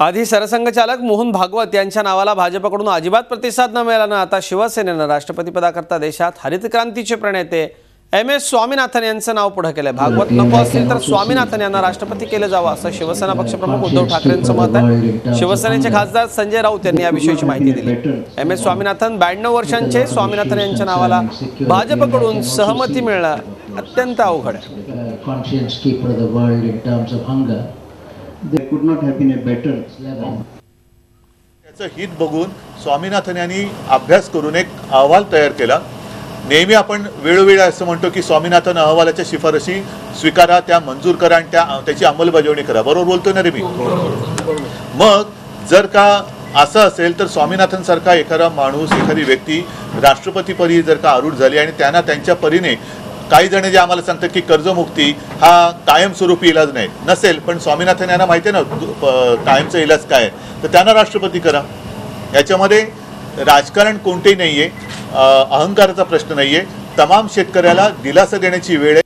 आधी सरसंघचालक मोहन भागवत यांच्या नावाला भाजपकडून अजिबात प्रतिसाद न मिळाल्यानं आता शिवसेनेनं राष्ट्रपतीपदाकरता देशात हरित क्रांतीचे प्रणेते एम एस स्वामीनाथन यांचं नाव पुढे केलंय. भागवत नको असतील तर स्वामीनाथन यांना राष्ट्रपती केलं जावं असं शिवसेना पक्षप्रमुख उद्धव ठाकरेंचं मत आहे. शिवसेनेचे खासदार संजय राऊत यांनी याविषयीची माहिती दिली. एम एस स्वामीनाथन ब्याण्णव वर्षांचे स्वामीनाथन यांच्या नावाला भाजपकडून सहमती मिळणं अत्यंत अवघड आहे. Could not have been a better level. त्याचं हित बघून स्वामीनाथन यांनी अभ्यास करून एक अहवाल तयार केला. नेहमी आपण वेळोवेळी असं म्हणतो की स्वामीनाथन अहवालाच्या शिफारशी स्वीकारा त्या मंजूर करा आणि त्या त्याची अंमलबजावणी करा. बरोबर बोलतोय ना रे मी? मग जर का असं असेल तर स्वामीनाथन सारखा एखादा माणूस एखादी व्यक्ती राष्ट्रपतीपदी जर का आरूढ झाली आणि त्यांना त्यांच्या परीने काही जण जे आम्हाला सांगतात की कर्जमुक्ती हा कायमस्वरूपी इलाज नाही. नसेल पण स्वामीनाथन यांना माहिती आहे ना कायमचा इलाज काय आहे? तर त्यांना राष्ट्रपती करा. याच्यामध्ये राजकारण कोणतेही नाही आहे अहंकाराचा प्रश्न नाही आहे तमाम शेतकऱ्याला दिलासा देण्याची वेळ आहे.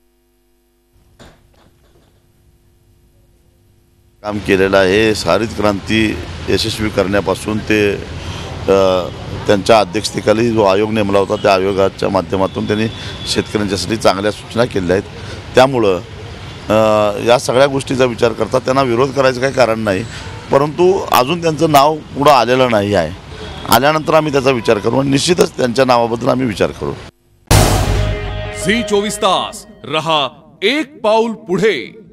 काम केलेलं आहे. हरित क्रांती यशस्वी करण्यापासून ते त्यांच्या अध्यक्षतेखाली जो आयोग नेमला होता त्या आयोगाच्या माध्यमातून त्यांनी शेतकऱ्यांच्यासाठी चांगल्या सूचना केल्या आहेत. त्यामुळं या सगळ्या गोष्टीचा विचार करता त्यांना विरोध करायचं काही कारण नाही परंतु अजून त्यांचं नाव पुढं आलेलं नाही आहे. आल्यानंतर आम्ही त्याचा विचार करू आणि निश्चितच त्यांच्या नावाबद्दल आम्ही विचार करू. झी चोवीस तास रहा एक पाऊल पुढे.